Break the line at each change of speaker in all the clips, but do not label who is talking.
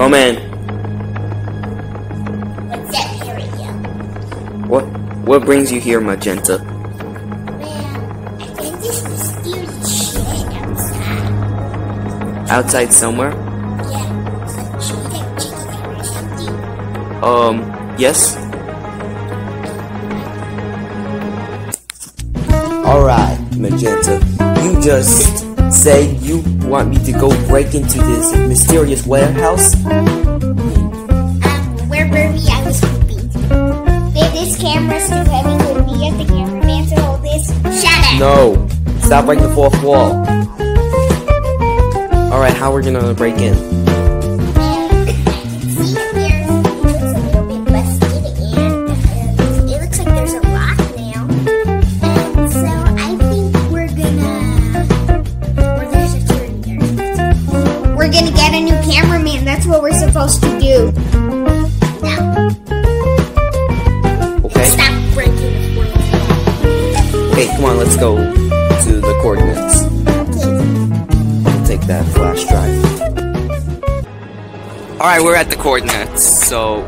Come in.
What's that area?
What what brings you here, Magenta?
Shit outside.
Outside somewhere?
Yeah. Should we or something?
Um, yes. Alright, Magenta. You just say you want me to go break into this mysterious warehouse?
Um, where were we? I was pooping. This camera still heavy with me at the cameraman to hold this? Shut up!
No. Stop breaking the fourth wall. Alright, how are we gonna break in?
Get a new cameraman. That's what we're supposed to do. Now,
Okay?
stop breaking the.
Okay, come on, let's go to the coordinates. Take that flash drive. Alright, we're at the coordinates, so.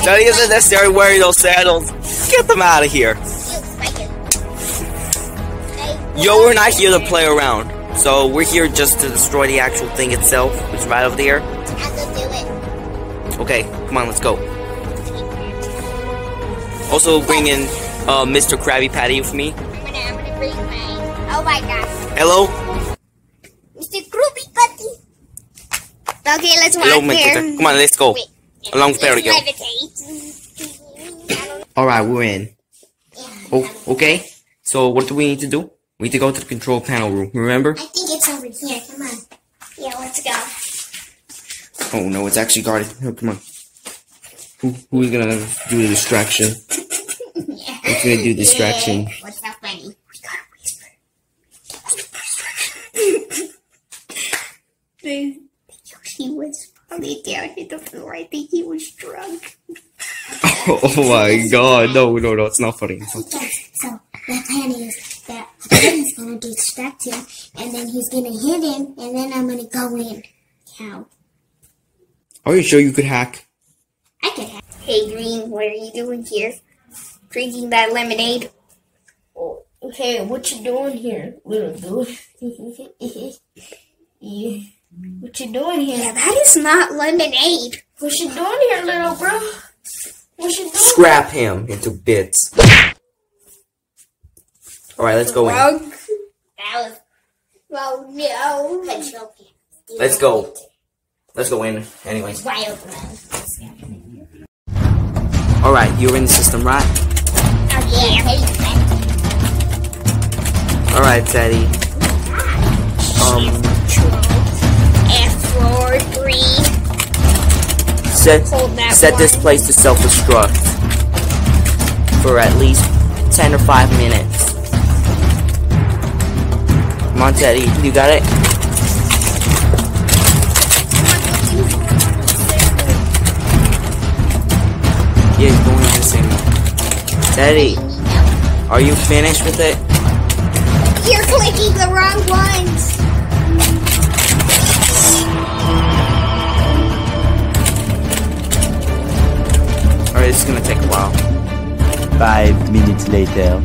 Study isn't necessary wearing those sandals. Get them out of here. Yo, we're not here to play around. So we're here just to destroy the actual thing itself, which is right over there.
I'll do it.
Okay, come on, let's go. Also bring in uh, Mr. Krabby Patty with me.
I'm gonna, I'm gonna bring my. Oh my gosh.
Hello?
Mr. Groovy Patty. Okay, let's walk
Hello,
there.
Come on, let's go.
Wait.
Along with Perry. Alright, we're in. Oh, okay. So what do we need to do? We need to go to the control panel room, remember?
I think it's over here. Come on. Yeah, let's go.
Oh no, it's actually guarded. Oh, come on. Who, who's gonna do the distraction?
Yeah.
Who's gonna do distraction?
Yeah. What's so funny? We gotta whisper. He was probably down at the floor. I think he was drunk.
Oh my god, no, no, no, it's not funny.
So, so the plan is that gonna distract him, and then he's gonna hit him, and then I'm gonna go in. How?
Are you sure you could hack?
I could have. Hey, Green, what are you doing here? Drinking that lemonade?
Oh, okay, what you doing here, little dude? yeah. What you doing here?
Yeah,
here?
that is not lemonade.
What you doing here, little bro? What you doing?
Scrap him into bits. Alright, let's go in.
Wrong. That was. Well, no. Control camera.
Let's go. Let's go in, anyways.
Wild.
Alright, you're in the system, right?
Oh, yeah.
Alright, Teddy. Um,
F4, green.
set,
Hold that
set this place to self-destruct. For at least 10 or 5 minutes. Come on, Teddy. You got it? Yeah, he's going in the same Teddy, are you finished with it?
You're clicking the wrong ones.
Alright, this is gonna take a while.
Five minutes later.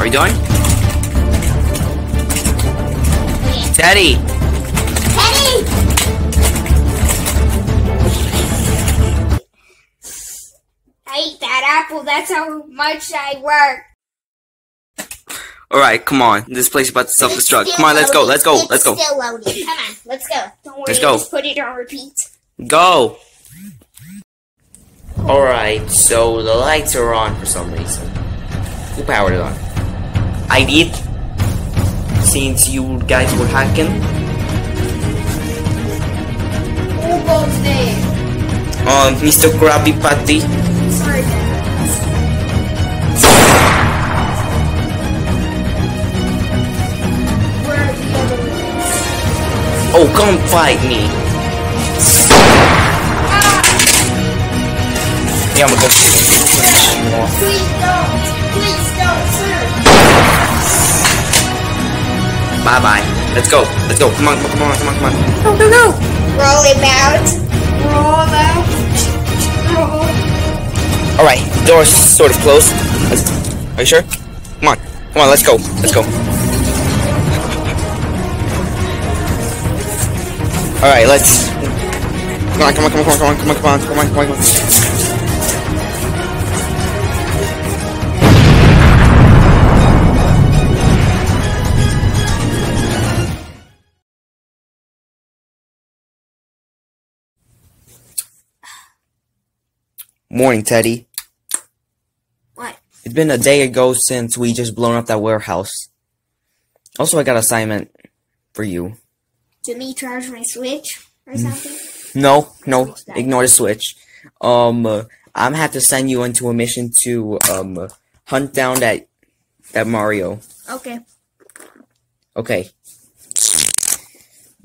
Are you done? Teddy!
Teddy! I ate that apple. That's how much I work.
Alright, come on. This place is about to self-destruct. Come on, let's go, let's go, let's go.
Still loading. Come on, let's go. Don't worry.
Let's go.
Just put it on repeat.
Go! Alright, so the lights are on for some reason. Who powered it on? I did. Since you guys were hacking.
Who goes there?
Um, Mr. Krabby Patty.
Sorry, Where are the other ones?
Oh, come fight me. Yeah, I'm gonna go.
Please don't.
Bye bye. Let's go. Let's go. Come on, come on, come on, come on.
No, no, no.
Roll about. Roll out. Roll.
Alright, door's sort of closed. Let's- Are you sure? Come on. Come on, let's go. Let's go. Alright, let's. Come on, come on, come on, come on, come on, come on, come on, come on, come on. Morning, Teddy.
What?
It's been a day ago since we just blown up that warehouse. Also, I got an assignment for you.
To me charge my switch or
Mm.
something?
No, no, ignore the switch. Um, uh, I'm have to send you into a mission to um hunt down that that Mario.
Okay.
Okay.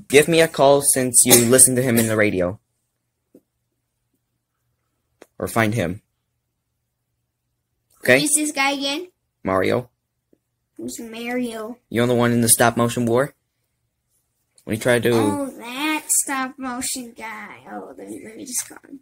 Give me a call since you listen to him in the radio. Or find him. Okay,
Who's this guy again?
Mario.
Who's Mario?
You're the one in the stop motion war. When you try to
Oh, that stop motion guy. Oh, let me, let me just call him.